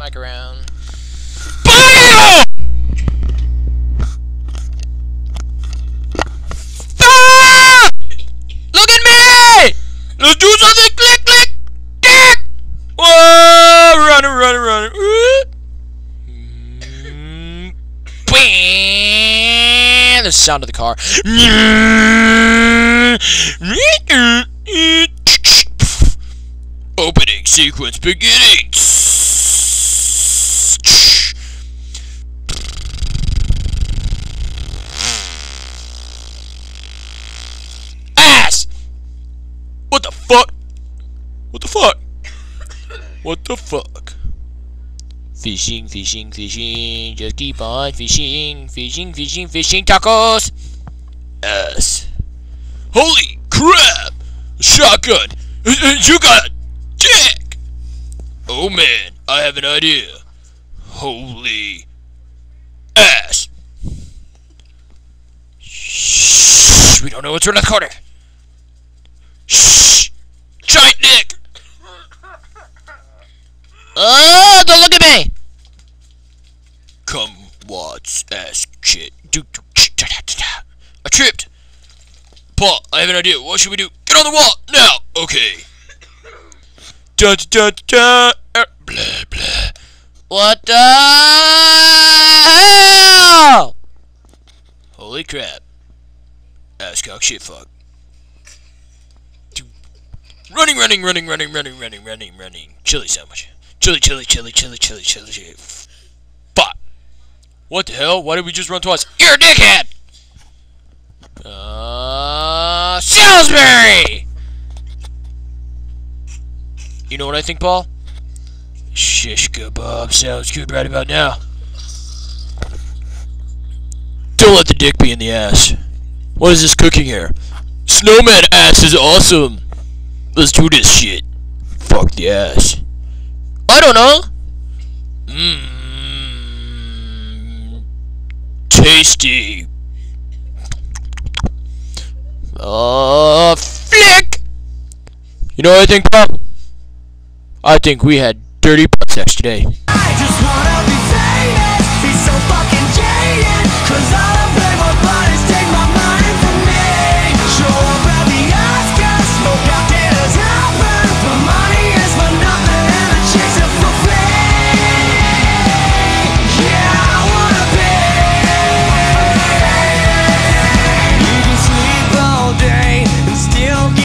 BAM! Ah! Look at me! Let's do something! Click, click, click! Whoa! Running, running, running. Mm. The sound of the car. Opening sequence beginning. What the fuck? Fishing, fishing, fishing. Just keep on fishing, fishing, fishing, fishing. Tacos! Ass. Holy crap! Shotgun! You got a dick! Oh man, I have an idea. Holy ass! Shh! We don't know what's around the corner. Shh! Giant dick! Oh, don't look at me! Come watch ass shit. I tripped. Paul, I have an idea. What should we do? Get on the wall now. Okay. Da da da da. er, Blah blah. What the hell? Holy crap. Ass cock shit fuck. Running, running, running, running, running, running, running, running. Chili sandwich. Chili, chili, chili, chili, chili, chili, chili. Fuck. What the hell? Why did we just run twice? You're a dickhead! Uh, Salisbury! You know what I think, Paul? Shish kebab sounds good right about now. Don't let the dick be in the ass. What is this cooking here? Snowman ass is awesome. Let's do this shit. Fuck the ass. I don't know. Mmm. Tasty. Uh, flick! You know what I think, Pop? I think we had dirty butt sex today.